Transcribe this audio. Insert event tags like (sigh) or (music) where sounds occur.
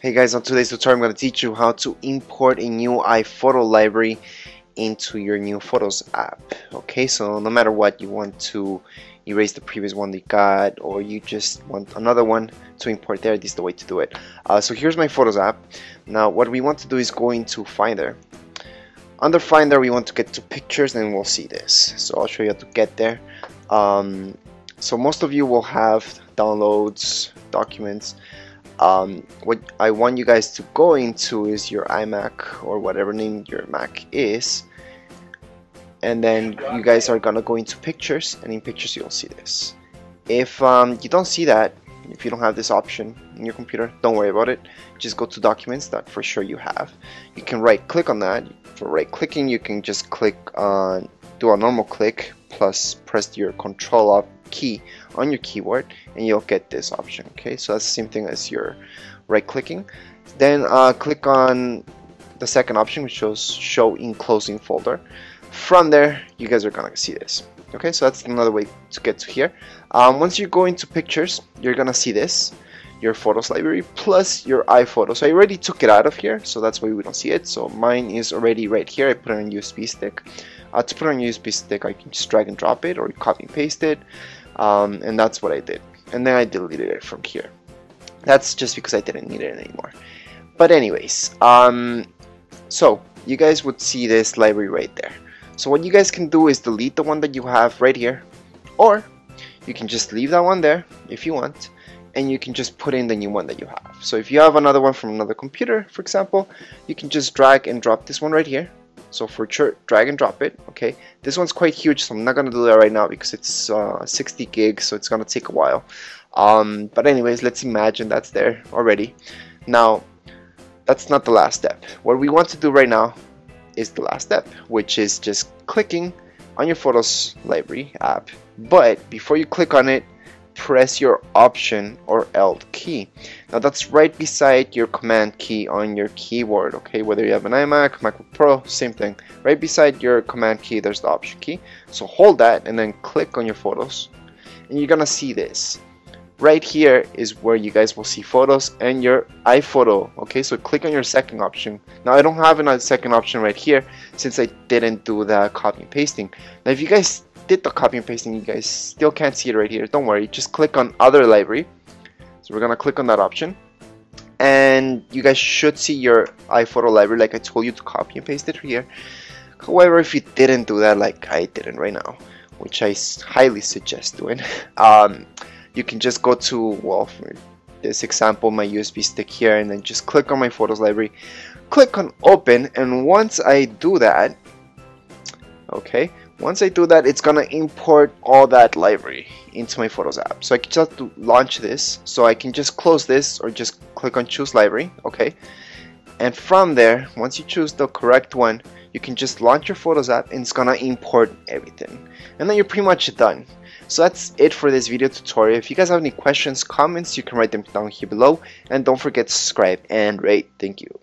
Hey guys, on today's tutorial I'm going to teach you how to import a new iPhoto library into your new Photos app. Okay, so no matter what you want to erase the previous one you got or you just want another one to import there, this is the way to do it. Uh, so here's my Photos app. Now what we want to do is go into Finder. Under Finder we want to get to Pictures and we'll see this. So I'll show you how to get there. Um, so most of you will have downloads, documents, um, what I want you guys to go into is your iMac or whatever name your Mac is. And then you guys are gonna go into pictures and in pictures you'll see this. If um, you don't see that if you don't have this option in your computer don't worry about it. Just go to documents that for sure you have. You can right click on that. For right clicking you can just click on do a normal click plus press your control up key on your keyboard and you'll get this option okay so that's the same thing as your right clicking then uh, click on the second option which shows show in closing folder from there you guys are gonna see this okay so that's another way to get to here um, once you go into pictures you're gonna see this your photos library plus your iPhoto. So I already took it out of here, so that's why we don't see it. So mine is already right here. I put it on USB stick. Uh, to put on USB stick, I can just drag and drop it or copy and paste it um, and that's what I did. And then I deleted it from here. That's just because I didn't need it anymore. But anyways um, so you guys would see this library right there. So what you guys can do is delete the one that you have right here. Or you can just leave that one there if you want. And you can just put in the new one that you have. So if you have another one from another computer for example you can just drag and drop this one right here so for drag and drop it okay? This one's quite huge so I'm not gonna do that right now because it's uh, 60 gigs so it's gonna take a while. Um, but anyways let's imagine that's there already. Now that's not the last step. What we want to do right now is the last step which is just clicking on your photos library app. But before you click on it press your Option or Alt key. Now that's right beside your Command key on your keyboard, okay? Whether you have an iMac, MacBook Pro, same thing. Right beside your Command key, there's the Option key. So hold that and then click on your photos. And you're gonna see this. Right here is where you guys will see photos and your iPhoto, okay? So click on your second option. Now I don't have another second option right here since I didn't do the copy and pasting. Now if you guys did the copy and pasting, you guys still can't see it right here. Don't worry, just click on other library. So we're gonna click on that option. And you guys should see your iPhoto library like I told you to copy and paste it here. However, if you didn't do that like I didn't right now, which I highly suggest doing, (laughs) um, you can just go to, well, for this example, my USB stick here, and then just click on my photos library, click on open, and once I do that, okay, once I do that, it's gonna import all that library into my Photos app. So I can just launch this. So I can just close this or just click on choose library, okay? And from there, once you choose the correct one, you can just launch your Photos app and it's gonna import everything. And then you're pretty much done. So that's it for this video tutorial. If you guys have any questions, comments, you can write them down here below. And don't forget to subscribe and rate. Thank you.